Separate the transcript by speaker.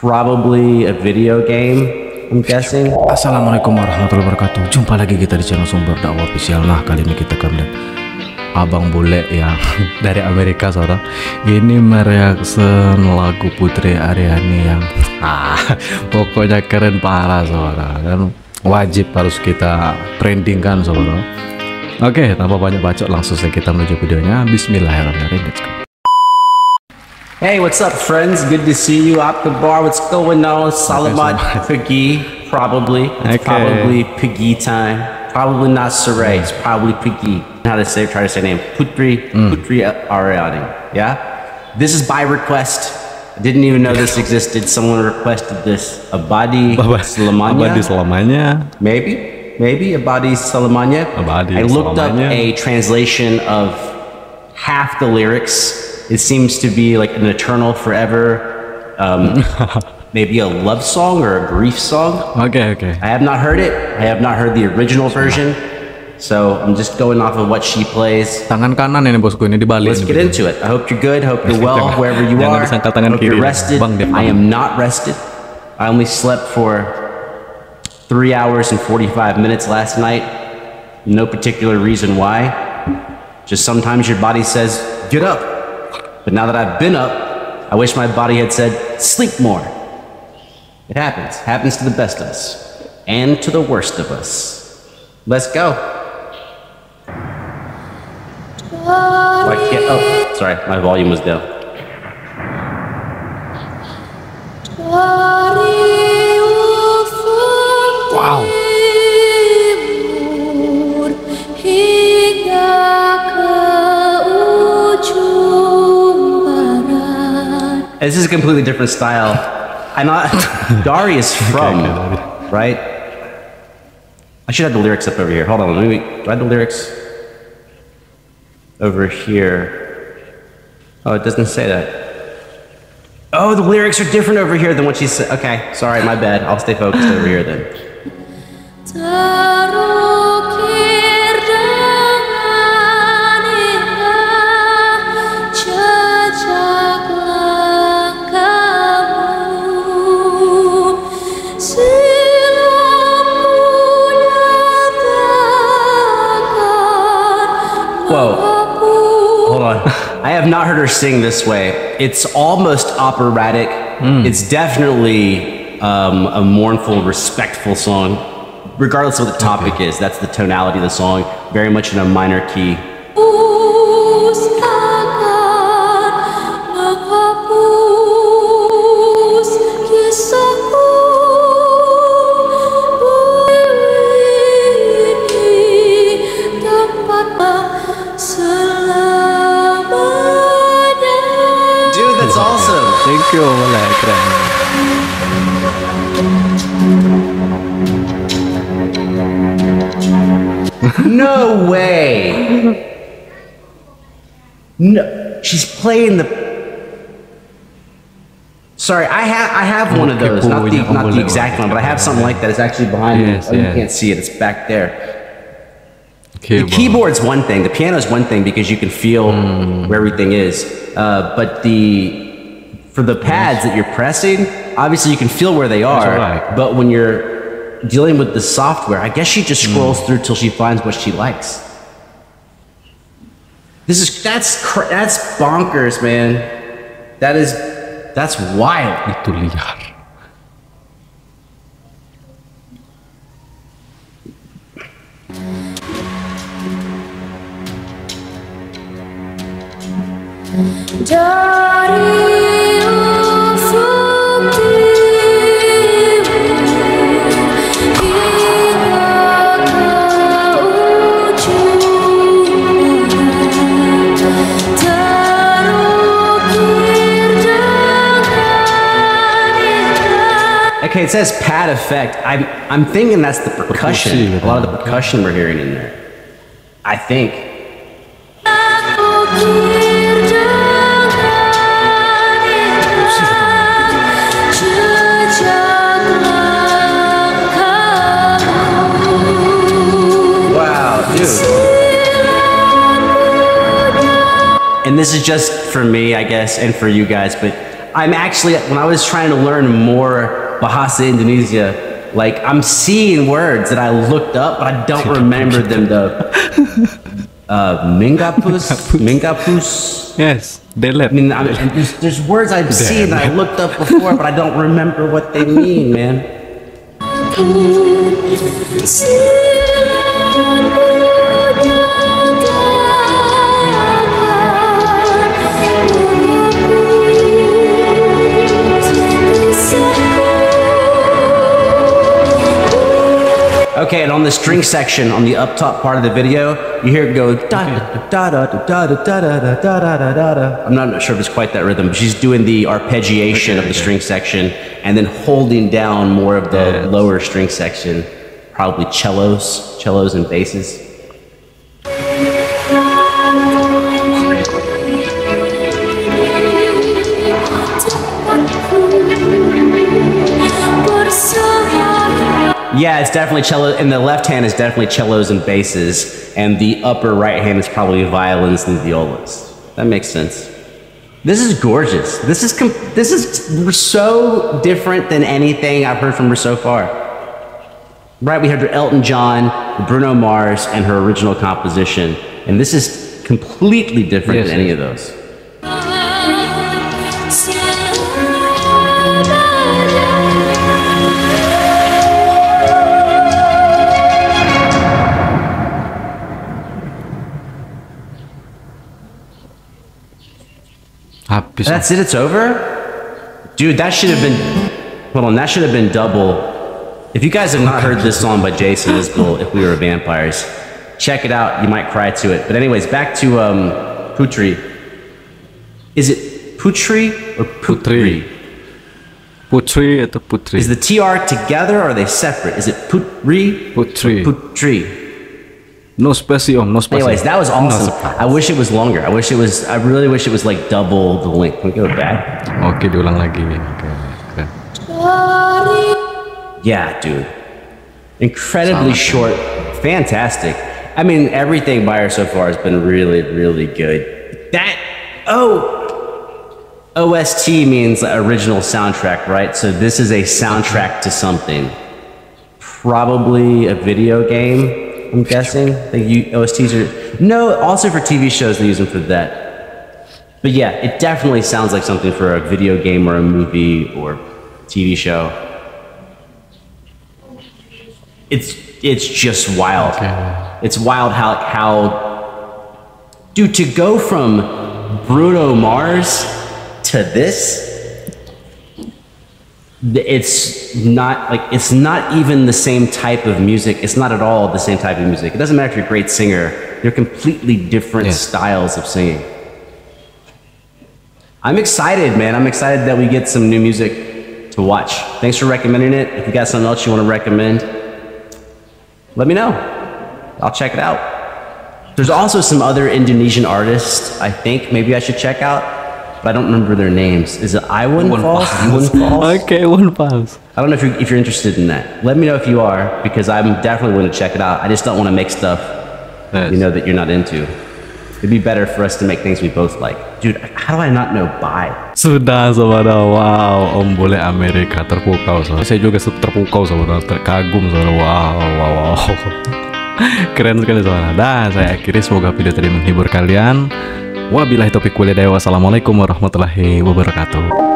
Speaker 1: Probably a video game, I'm guessing.
Speaker 2: Assalamualaikum warahmatullahi wabarakatuh. Jumpa lagi kita di channel Sumber Dakwah Official. Nah kali ini kita akan Abang bule yang dari Amerika seorang Ini mereaction lagu Putri Aryani yang ah, Pokoknya keren parah seorang Dan wajib harus kita trendingkan seorang Oke tanpa banyak bacot langsung saja kita menuju videonya. Bismillahirrahmanirrahim
Speaker 1: Hey, what's up, friends? Good to see you. Up the bar, what's going on? Salamat Piggy, probably. It's
Speaker 2: Okay.
Speaker 1: probably Piggy time. Probably not Saray. It's probably Piggy. How to say? Try to say name. Putri mm. Putri Ariani. Yeah. This is by request. I didn't even know this existed. Someone requested this. Abadi Salamanya.
Speaker 2: Abadi selamanya
Speaker 1: Maybe, maybe Abadi Salamanya.
Speaker 2: Abadi
Speaker 1: I looked up a translation of half the lyrics. It seems to be like an eternal, forever, um, maybe a love song or a grief song.
Speaker 2: Okay, okay.
Speaker 1: I have not heard it. I have not heard the original version. So I'm just going off of what she plays.
Speaker 2: Tangan kanan ini bosku ini dibalik
Speaker 1: Let's get into it. I hope you're good. Hope you're well wherever you are.
Speaker 2: tangan
Speaker 1: Hope you're rested.
Speaker 2: Bang,
Speaker 1: I am not rested. I only slept for three hours and 45 minutes last night. No particular reason why. Just sometimes your body says, get up. But now that I've been up, I wish my body had said, sleep more. It happens. Happens to the best of us. And to the worst of us. Let's go. I can't. Oh, sorry, my volume was down. This is a completely different style. I'm not. Dari is from,
Speaker 2: okay,
Speaker 1: right? I should have the lyrics up over here. Hold on, let me. Do I have the lyrics over here? Oh, it doesn't say that. Oh, the lyrics are different over here than what she said. Okay, sorry, my bad. I'll stay focused over here then. Whoa. Hold on. I have not heard her sing this way. It's almost operatic. It's definitely um, a mournful, respectful song. Regardless of what the topic is, that's the tonality of the song. Very much in a minor key.
Speaker 2: Thank you boleh keren
Speaker 1: No way. No, she's playing the. Sorry, I have I have one of those, not the not the exact one, but I have something like that. It's actually behind me. Oh, you can't see it; it's back there.
Speaker 2: Oke,
Speaker 1: The keyboard's one thing, the piano's one thing because you can feel
Speaker 2: Hmm.
Speaker 1: where everything is. Uh, but the for the pads that you're pressing, obviously you can feel where they are.
Speaker 2: right.
Speaker 1: But when you're dealing with the software, I guess she just scrolls hmm. through till she finds what she likes. This is that's cr- that's bonkers, man. That is that's wild.
Speaker 2: itu liar
Speaker 3: Dari
Speaker 1: it says pad effect. I'm I'm thinking that's the percussion. A lot of the percussion we're hearing in there. I think.
Speaker 3: Ukir dengan indah jejak langkahmu.
Speaker 1: Wow, dude. And this is just for me, I guess, and for you guys, but I'm actually when I was trying to learn more Bahasa Indonesia, like I'm seeing words that I looked up, but I don't remember them. The uh, mingapus, mingapus.
Speaker 2: Yes, delete.
Speaker 1: I mean, I'm, and there's, there's words I've seen that I looked up before, but I don't remember what they mean, man. Okay, and on the string section on the up top part of the video, you hear it go da da da da da da da da da da da da da. I'm not sure if it's quite that rhythm, but she's doing the arpeggiation of the string section and then holding down more of the lower string section, probably cellos, cellos and basses. Yeah, it's definitely cello. And the left hand is definitely cellos and basses, and the upper right hand is probably violins and violas. That makes sense. This is gorgeous. This is com- this is so different than anything I've heard from her so far. Right, we heard Elton John, Bruno Mars, and her original composition, and this is completely different
Speaker 2: Yes,
Speaker 1: than any of those.
Speaker 2: Habis.
Speaker 1: That's it. It's over, dude. That should have been. Hold on. That should have been double. If you guys have not heard this song by Jason Isbell, "If We Were Vampires," check it out. You might cry to it. But anyways, back to um, Putri. Is it Putri or Putri?
Speaker 2: Putri atau putri?
Speaker 1: Is the TR together or are they separate? Is it Putri?
Speaker 2: Putri.
Speaker 1: or Putri.
Speaker 2: No spasi om, no spasi.
Speaker 1: Anyways, that was awesome.
Speaker 2: surprise.
Speaker 1: I wish it was longer. I wish it was. I really wish it was like double the length. Can we go back?
Speaker 2: Oke, diulang lagi. Oke, okay.
Speaker 1: Yeah, dude. Incredibly short. Fantastic. I mean, everything by her so far has been really, really good. That, oh, OST means original soundtrack, right? So this is a soundtrack to something. Probably a video game, I'm guessing. The U- OSTs are, no, also for TV shows, they use them for that. But yeah, it definitely sounds like something for a video game or a movie or TV show. It's it's just wild. It's wild how how dude to go from Bruno Mars to this th- it's not like it's not even the same type of music. It's not at all the same type of music. It doesn't matter if you're a great singer. They're completely different
Speaker 2: Yes.
Speaker 1: styles of singing. I'm excited, man. I'm excited that we get some new music to watch. Thanks for recommending it. If you got something else you want to recommend, let me know. I'll check it out. There's also some other Indonesian artists I think maybe I should check out, but I don't remember their names. Is it Iwan
Speaker 2: Iwan
Speaker 1: Falls?
Speaker 2: Fals.
Speaker 1: Iwan Fals?
Speaker 2: Oke, one pals.
Speaker 1: I don't know if you're, if you're interested in that. Let me know if you are, because I'm definitely going to check it out. I just don't want to make stuff
Speaker 2: Yes.
Speaker 1: you know that you're not into. It'd be better for us to make things we both like. Dude, how do I not know bye?
Speaker 2: Sudah saudara, wow, Om Bule Amerika terpukau saudara. Saya juga terpukau saudara, terkagum saudara, wow, wow, wow. Keren sekali saudara. Dan saya akhiri semoga video tadi menghibur kalian. Wabillahi taufiq walhidayah. Wassalamualaikum warahmatullahi wabarakatuh.